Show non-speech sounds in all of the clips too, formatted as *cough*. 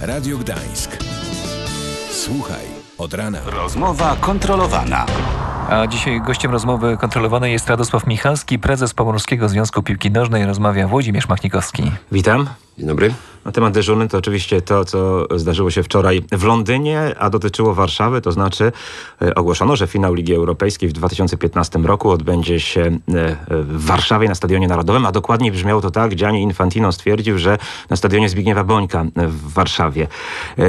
Radio Gdańsk. Słuchaj od rana. Rozmowa kontrolowana. A dzisiaj gościem rozmowy kontrolowanej jest Radosław Michalski, prezes Pomorskiego Związku Piłki Nożnej. Rozmawia Włodzimierz Machnikowski. Witam. Dzień dobry. Na temat dyżurny to oczywiście to, co zdarzyło się wczoraj w Londynie, a dotyczyło Warszawy, to znaczy e, ogłoszono, że finał Ligi Europejskiej w 2015 roku odbędzie się e, w Warszawie na Stadionie Narodowym, a dokładniej brzmiało to tak, Gianni Infantino stwierdził, że na Stadionie Zbigniewa Bońka w Warszawie. E,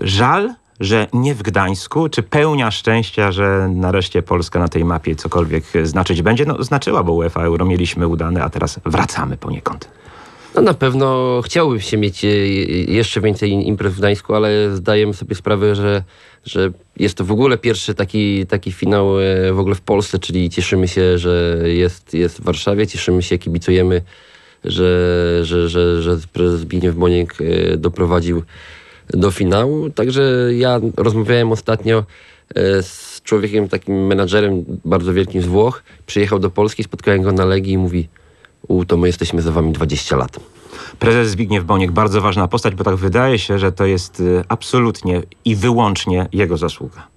Żal, że nie w Gdańsku, czy pełnia szczęścia, że nareszcie Polska na tej mapie cokolwiek znaczyć będzie? No znaczyła, bo UEFA Euro mieliśmy udane, a teraz wracamy poniekąd. No na pewno chciałbym się mieć e, jeszcze więcej imprez w Gdańsku, ale zdajemy sobie sprawę, że, że jest to w ogóle pierwszy taki, taki finał e, w ogóle w Polsce, czyli cieszymy się, że jest, jest w Warszawie, cieszymy się, kibicujemy, że, że, że, że prezes Zbigniew Boniek e, doprowadził do finału. Także ja rozmawiałem ostatnio z człowiekiem, takim menadżerem bardzo wielkim z Włoch. Przyjechał do Polski, spotkałem go na Legii i mówi u, to my jesteśmy za wami 20 lat. Prezes Zbigniew Boniek, bardzo ważna postać, bo tak wydaje się, że to jest y, absolutnie i wyłącznie jego zasługa.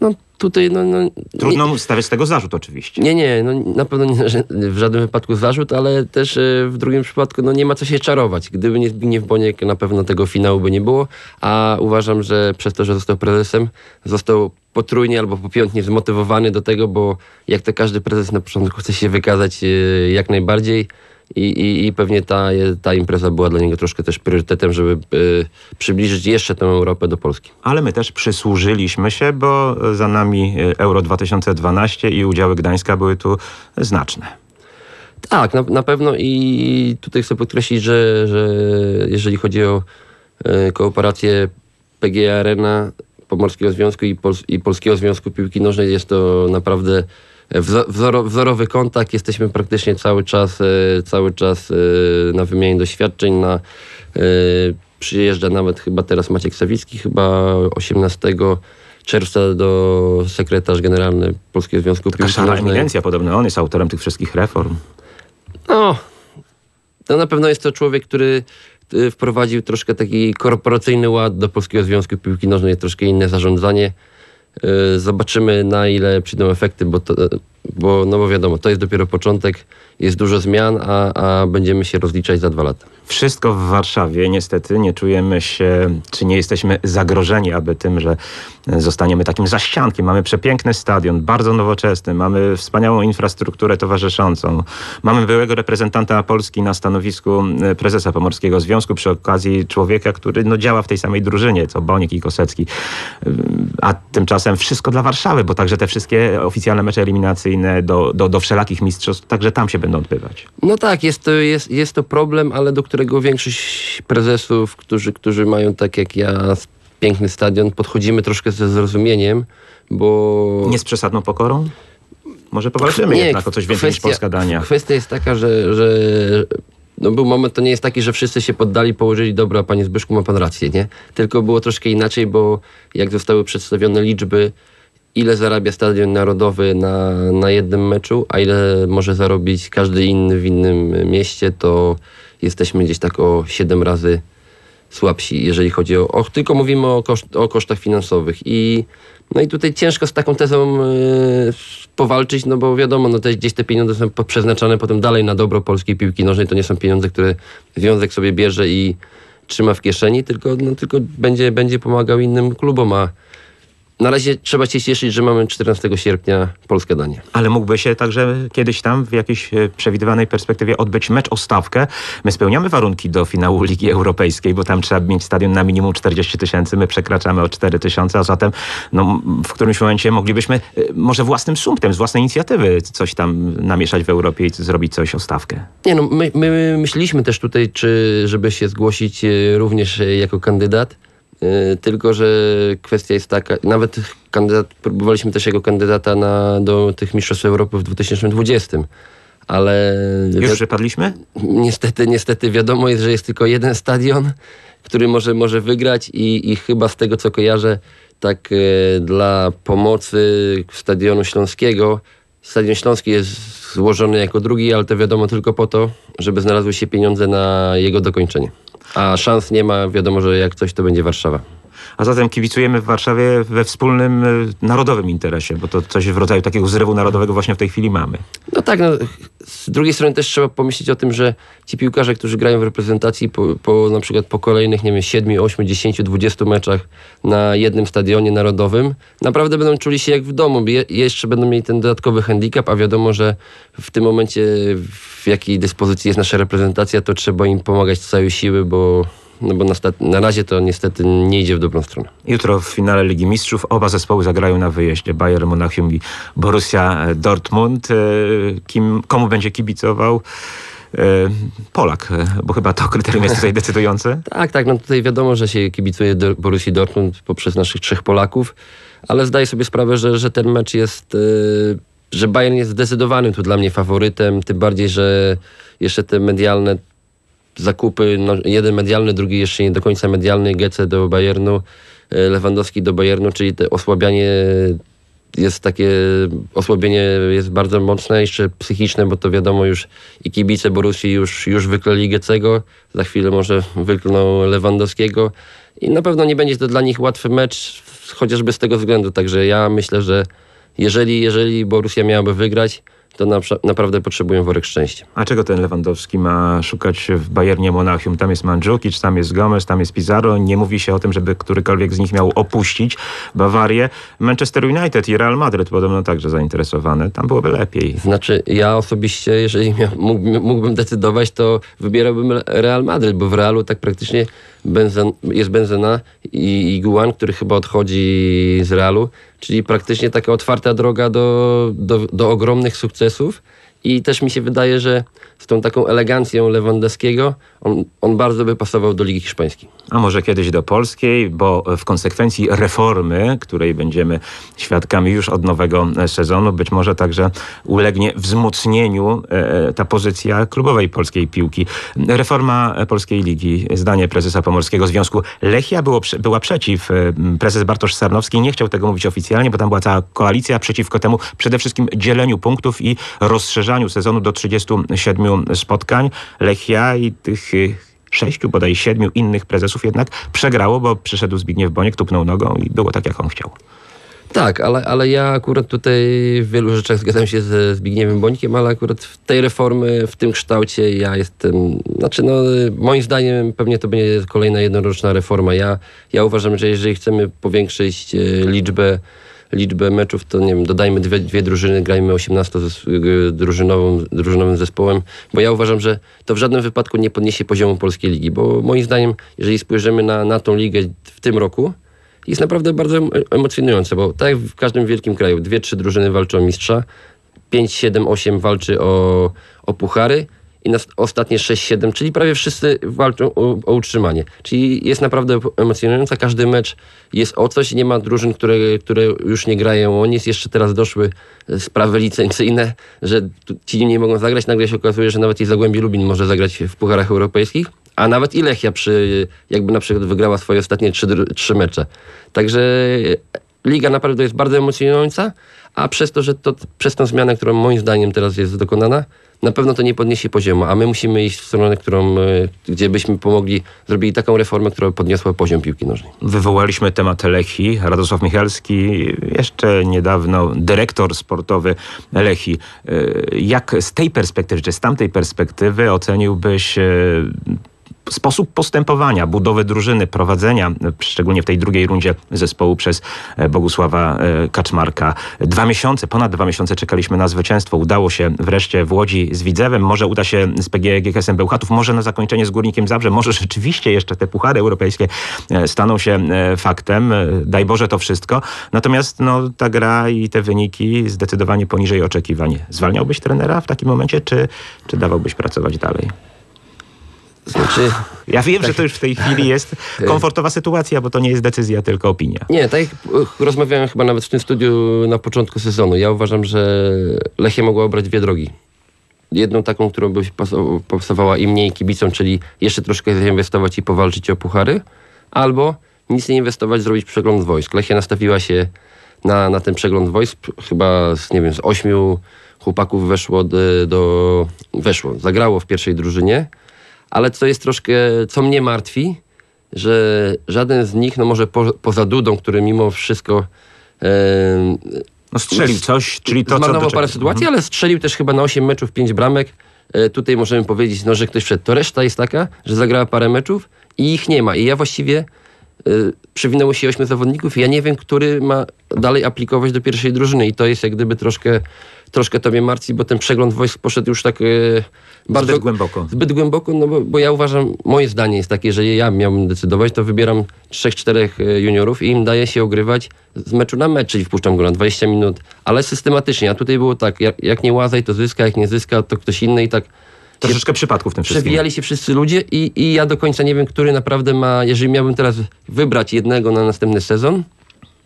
No tutaj, no... no Trudno mu stawiać z tego zarzut oczywiście. Nie, nie, no na pewno nie, w żadnym wypadku zarzut, ale też y, w drugim przypadku no nie ma co się czarować. Gdyby nie Zbigniew Boniek, na pewno tego finału by nie było, a uważam, że przez to, że został prezesem, został potrójnie albo popiątnie zmotywowany do tego, bo jak to każdy prezes na początku chce się wykazać y, jak najbardziej, i, i, I, pewnie ta, ta impreza była dla niego troszkę też priorytetem, żeby y, przybliżyć jeszcze tę Europę do Polski. Ale my też przysłużyliśmy się, bo za nami y, Euro 2012 i udziały Gdańska były tu znaczne. Tak, na, na pewno i tutaj chcę podkreślić, że, że jeżeli chodzi o y, kooperację PGA Arena, Pomorskiego Związku i, Pol i Polskiego Związku Piłki Nożnej, jest to naprawdę wzorowy kontakt. Jesteśmy praktycznie cały czas, e, cały czas e, na wymianie doświadczeń. Na, e, przyjeżdża nawet chyba teraz Maciek Sawicki, chyba 18 czerwca do sekretarz generalny Polskiego Związku Taka szara eminencja podobno. On jest autorem tych wszystkich reform. No, to na pewno jest to człowiek, który wprowadził troszkę taki korporacyjny ład do Polskiego Związku Piłki Nożnej, troszkę inne zarządzanie. Zobaczymy na ile przyjdą efekty, bo, to, bo, no bo wiadomo, to jest dopiero początek, jest dużo zmian, a, a będziemy się rozliczać za dwa lata. Wszystko w Warszawie niestety nie czujemy się, czy nie jesteśmy zagrożeni, aby tym, że zostaniemy takim zaściankiem. Mamy przepiękny stadion, bardzo nowoczesny, mamy wspaniałą infrastrukturę towarzyszącą. Mamy byłego reprezentanta Polski na stanowisku e, prezesa Pomorskiego Związku przy okazji człowieka, który no, działa w tej samej drużynie, co Boniek i Kosecki. E, a tymczasem wszystko dla Warszawy, bo także te wszystkie oficjalne mecze eliminacyjne do, do, do wszelakich mistrzostw, także tam się będą odbywać. No tak, jest to, jest, jest to problem, ale do którego większość prezesów, którzy, którzy mają tak jak ja piękny stadion, podchodzimy troszkę ze zrozumieniem, bo... Nie z przesadną pokorą? Może powalczymy nie, jednak o coś więcej kwestia, niż Polska Dania. Kwestia jest taka, że, że no był moment, to nie jest taki, że wszyscy się poddali, położyli, dobra, panie Zbyszku, ma pan rację, nie? Tylko było troszkę inaczej, bo jak zostały przedstawione liczby, ile zarabia Stadion Narodowy na, na jednym meczu, a ile może zarobić każdy inny w innym mieście, to jesteśmy gdzieś tak o 7 razy słabsi, jeżeli chodzi o, o tylko mówimy o, koszt, o kosztach finansowych. I no i tutaj ciężko z taką tezą yy, powalczyć, no bo wiadomo, no te, gdzieś te pieniądze są przeznaczane potem dalej na dobro polskiej piłki nożnej, to nie są pieniądze, które związek sobie bierze i trzyma w kieszeni, tylko, no, tylko będzie, będzie pomagał innym klubom, a na razie trzeba się cieszyć, że mamy 14 sierpnia Polskę Danię. Ale mógłby się także kiedyś tam w jakiejś e, przewidywanej perspektywie odbyć mecz o stawkę. My spełniamy warunki do finału Ligi Europejskiej, bo tam trzeba mieć stadion na minimum 40 tysięcy, my przekraczamy o 4 tysiące, a zatem no, w którymś momencie moglibyśmy e, może własnym sumptem, z własnej inicjatywy coś tam namieszać w Europie i zrobić coś o stawkę. Nie no, my, my myśleliśmy też tutaj, czy żeby się zgłosić e, również jako kandydat. Y, tylko, że kwestia jest taka, nawet kandydat, próbowaliśmy też jego kandydata na, do tych Mistrzostw Europy w 2020, ale... Już wypadliśmy? Niestety, niestety wiadomo jest, że jest tylko jeden stadion, który może, może wygrać i, i chyba z tego, co kojarzę, tak e, dla pomocy Stadionu Śląskiego, Stadion Śląski jest złożony jako drugi, ale to wiadomo tylko po to, żeby znalazły się pieniądze na jego dokończenie. A szans nie ma, wiadomo, że jak coś to będzie Warszawa. A zatem kibicujemy w Warszawie we wspólnym y, narodowym interesie, bo to coś w rodzaju takiego zrywu narodowego właśnie w tej chwili mamy. No tak, no, z drugiej strony też trzeba pomyśleć o tym, że ci piłkarze, którzy grają w reprezentacji po, po na przykład po kolejnych, nie wiem, 7, 8, 10, 20 meczach na jednym stadionie narodowym, naprawdę będą czuli się jak w domu. Je, jeszcze będą mieli ten dodatkowy handicap, a wiadomo, że w tym momencie w jakiej dyspozycji jest nasza reprezentacja, to trzeba im pomagać z całej siły, bo no bo na, na, razie to niestety nie idzie w dobrą stronę. Jutro w finale Ligi Mistrzów oba zespoły zagrają na wyjeździe. Bayern Monachium i Borussia Dortmund. E, kim, komu będzie kibicował? E, Polak, e, bo chyba to kryterium jest tutaj *laughs* decydujące. tak, tak. No tutaj wiadomo, że się kibicuje do Borussii Dortmund poprzez naszych trzech Polaków, ale zdaję sobie sprawę, że, że ten mecz jest, że Bayern jest zdecydowanym tu dla mnie faworytem, tym bardziej, że jeszcze te medialne zakupy, no, jeden medialny, drugi jeszcze nie do końca medialny, Gece do Bayernu, e, Lewandowski do Bayernu, czyli te osłabianie jest takie, osłabienie jest bardzo mocne, jeszcze psychiczne, bo to wiadomo już i kibice Borussii już, już wykleli Gecego, za chwilę może wyklną Lewandowskiego i na pewno nie będzie to dla nich łatwy mecz, chociażby z tego względu, także ja myślę, że jeżeli, jeżeli Borussia miałaby wygrać, to na, naprawdę potrzebują worek szczęścia. A czego ten Lewandowski ma szukać w Bayernie Monachium? Tam jest Mandzukic, tam jest Gomez, tam jest Pizarro. Nie mówi się o tym, żeby którykolwiek z nich miał opuścić Bawarię. Manchester United i Real Madrid podobno także zainteresowane. Tam byłoby lepiej. Znaczy, ja osobiście, jeżeli miał, mógłbym decydować, to wybierałbym Real Madrid, bo w Realu tak praktycznie Benzen, jest Benzena i, i Guan, który chyba odchodzi z Realu, czyli praktycznie taka otwarta droga do, do, do ogromnych sukcesów. I też mi się wydaje, że z tą taką elegancją Lewandowskiego on, on bardzo by pasował do Ligi Hiszpańskiej. A może kiedyś do polskiej, bo w konsekwencji reformy, której będziemy świadkami już od nowego sezonu, być może także ulegnie wzmocnieniu e, ta pozycja klubowej polskiej piłki. Reforma polskiej ligi, zdanie prezesa Pomorskiego Związku Lechia było, była przeciw. E, prezes Bartosz Sarnowski nie chciał tego mówić oficjalnie, bo tam była cała koalicja przeciwko temu przede wszystkim dzieleniu punktów i rozszerzaniu sezonu do 37 spotkań. Lechia i tych sześciu, bodaj siedmiu innych prezesów jednak przegrało, bo przyszedł Zbigniew Boniek, tupnął nogą i było tak, jak on chciał. Tak, ale, ale ja akurat tutaj w wielu rzeczach zgadzam się ze Zbigniewem Bońkiem, ale akurat w tej reformy, w tym kształcie ja jestem, znaczy no moim zdaniem pewnie to będzie kolejna jednoroczna reforma. Ja, ja uważam, że jeżeli chcemy powiększyć e, liczbę liczbę meczów, to nie wiem, dodajmy dwie, dwie drużyny, grajmy 18 drużynową, drużynowym zespołem, bo ja uważam, że to w żadnym wypadku nie podniesie poziomu polskiej ligi, bo moim zdaniem, jeżeli spojrzymy na, na tą ligę w tym roku, jest naprawdę bardzo emocjonujące, bo tak jak w każdym wielkim kraju, dwie, trzy drużyny walczą o mistrza, 5, 7, 8 walczy o, o puchary, i ostatnie 6-7, czyli prawie wszyscy walczą o, o, utrzymanie. Czyli jest naprawdę emocjonująca. Każdy mecz jest o coś. Nie ma drużyn, które, które już nie grają o nic. Jeszcze teraz doszły sprawy licencyjne, że ci nie mogą zagrać. Nagle się okazuje, że nawet i Zagłębie Lubin może zagrać w pucharach europejskich, a nawet i Lechia przy, jakby na przykład wygrała swoje ostatnie trzy, trzy mecze. Także liga naprawdę jest bardzo emocjonująca, a przez to, że to, przez tą zmianę, którą moim zdaniem teraz jest dokonana, na pewno to nie podniesie poziomu, a my musimy iść w stronę, którą, e, gdzie byśmy pomogli, zrobili taką reformę, która podniosła poziom piłki nożnej. Wywołaliśmy temat Lechi. Radosław Michalski, jeszcze niedawno dyrektor sportowy Lechi. E, jak z tej perspektywy, czy z tamtej perspektywy oceniłbyś e, sposób postępowania, budowy drużyny, prowadzenia, szczególnie w tej drugiej rundzie zespołu przez e, Bogusława e, Kaczmarka. Dwa miesiące, ponad dwa miesiące czekaliśmy na zwycięstwo. Udało się wreszcie w Łodzi z Widzewem. Może uda się z PGE GKS-em Bełchatów, może na zakończenie z Górnikiem Zabrze, może rzeczywiście jeszcze te puchary europejskie e, staną się faktem. Daj Boże to wszystko. Natomiast no, ta gra i te wyniki zdecydowanie poniżej oczekiwań. Zwalniałbyś trenera w takim momencie, czy, czy dawałbyś pracować dalej? Znaczy, *laughs* ja wiem, tak, że to już w tej chwili jest *laughs* komfortowa sytuacja, bo to nie jest decyzja, tylko opinia. Nie, tak jak rozmawiałem chyba nawet w tym studiu na początku sezonu. Ja uważam, że Lechia mogła obrać dwie drogi. Jedną taką, którą by pasowała i mniej kibicom, czyli jeszcze troszkę zainwestować i powalczyć o puchary, albo nic nie inwestować, zrobić przegląd wojsk. Lechia nastawiła się na, na ten przegląd wojsk. Chyba z, nie wiem, z ośmiu chłopaków weszło do, do weszło, zagrało w pierwszej drużynie ale co jest troszkę, co mnie martwi, że żaden z nich, no może po, poza Dudą, który mimo wszystko e, No strzelił coś, czyli to, co... czego- parę sytuacji, ale strzelił też chyba na 8 meczów 5 bramek. E, tutaj możemy powiedzieć, no, że ktoś wszedł. To reszta jest taka, że zagrała parę meczów i ich nie ma. I ja właściwie e, przewinęło się 8 zawodników i ja nie wiem, który ma dalej aplikować do pierwszej drużyny. I to jest jak gdyby troszkę, troszkę to mnie martwi, bo ten przegląd wojsk poszedł już tak e, bardzo Zbyt głęboko. Zbyt głęboko, no bo, bo ja uważam, moje zdanie jest takie, że ja miałbym decydować, to wybieram 3-4 juniorów i im daję się ogrywać z meczu na mecz, czyli wpuszczam go na 20 minut, ale systematycznie. A tutaj było tak, jak, jak nie łazaj, to zyska, jak nie zyska, to ktoś inny i tak Troszeczkę przypadków w tym wszystkim. przewijali się wszyscy ludzie i, i ja do końca nie wiem, który naprawdę ma, jeżeli miałbym teraz wybrać jednego na następny sezon,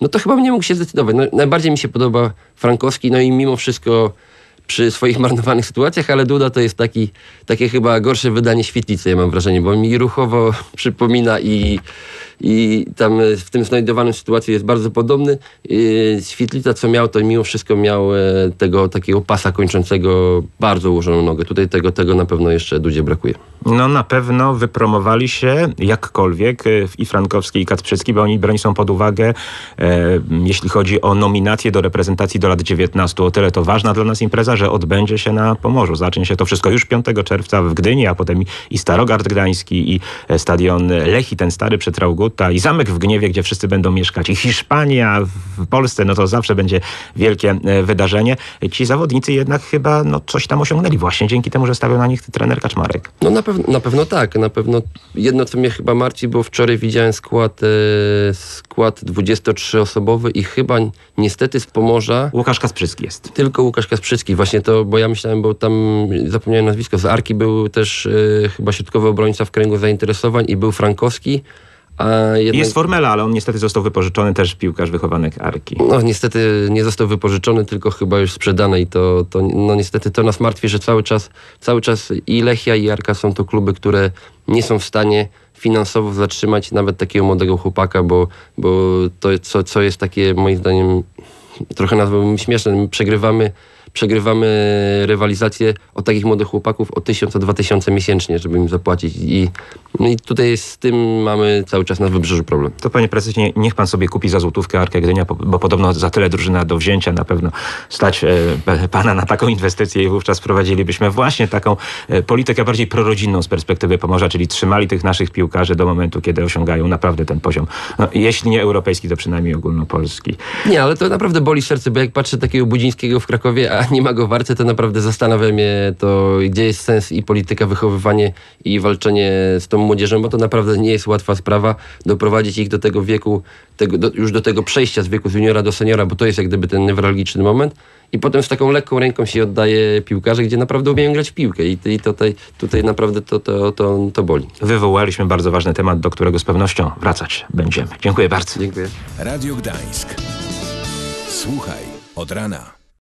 no to chyba nie mógł się zdecydować. No, najbardziej mi się podoba Frankowski, no i mimo wszystko przy swoich *laughs* marnowanych sytuacjach, ale Duda to jest taki, takie chyba gorsze wydanie świetlicy, ja mam wrażenie, bo mi ruchowo *laughs* przypomina i, i tam w tym znajdowanym sytuacji jest bardzo podobny. Yy, Świetlica co miał, to mimo wszystko miał e, tego takiego pasa kończącego bardzo ułożoną nogę. Tutaj tego, tego na pewno jeszcze Dudzie brakuje. No na pewno wypromowali się jakkolwiek e, i Frankowski i Kacprzycki, bo oni brani są pod uwagę, e, jeśli chodzi o nominację do reprezentacji do lat 19. O tyle to ważna dla nas impreza, że odbędzie się na Pomorzu. Zacznie się to wszystko już 5 czerwca w Gdyni, a potem i- Starogard Gdański, i e, stadion Lechi, ten stary przy Traugutta, i zamek w Gniewie, gdzie wszyscy będą mieszkać, i Hiszpania w Polsce, no to zawsze będzie wielkie e, wydarzenie. Ci zawodnicy jednak chyba no, coś tam osiągnęli właśnie dzięki temu, że stawiał na nich trener Kaczmarek. No na, pew- na pewno tak, na pewno jedno co mnie chyba martwi, bo wczoraj widziałem skład, e, skład 23-osobowy i chyba niestety z Pomorza Łukasz Kasprzyski jest. tylko Łukasz Kasprzycki. Właśnie to, bo ja myślałem, bo tam zapomniałem nazwisko, z Arki był też e, chyba środkowy obrońca w kręgu zainteresowań i był Frankowski, jednak... Jest Formela, ale on niestety został wypożyczony też piłkarz wychowanek Arki. No niestety nie został wypożyczony, tylko chyba już sprzedany i to, to no niestety to nas martwi, że cały czas, cały czas i Lechia i Arka są to kluby, które nie są w stanie finansowo zatrzymać nawet takiego młodego chłopaka, bo, bo to co, co jest takie moim zdaniem trochę nazwałbym śmieszne, my przegrywamy przegrywamy rywalizację o takich młodych chłopaków o 1000, o 2000 miesięcznie, żeby im zapłacić i, no i tutaj z tym mamy cały czas na wybrzeżu problem. To panie prezydencie, niech pan sobie kupi za złotówkę Arkę Gdynia, bo- bo podobno za tyle drużyna do wzięcia na pewno stać e, pana na taką inwestycję i wówczas prowadzilibyśmy właśnie taką e, politykę bardziej prorodzinną z perspektywy Pomorza, czyli trzymali tych naszych piłkarzy do momentu, kiedy osiągają naprawdę ten poziom, no, jeśli nie europejski, to przynajmniej ogólnopolski. Nie, ale to naprawdę boli serce, bo jak patrzę takiego Budzińskiego w Krakowie, a nie ma go w Arce, to naprawdę zastanawia mnie to, gdzie jest sens i polityka, wychowywanie i walczenie z tą młodzieżą, bo to naprawdę nie jest łatwa sprawa doprowadzić ich do tego wieku, tego, do, już do tego przejścia z wieku z juniora do seniora, bo to jest jak gdyby ten newralgiczny moment. I potem z taką lekką ręką się oddaje piłkarze, gdzie naprawdę umieją grać w piłkę. I, i tutaj, tutaj naprawdę to, to, to, to boli. Wywołaliśmy bardzo ważny temat, do którego z pewnością wracać będziemy. Dziękuję bardzo. Dziękuję. Radio Gdańsk. Słuchaj od rana.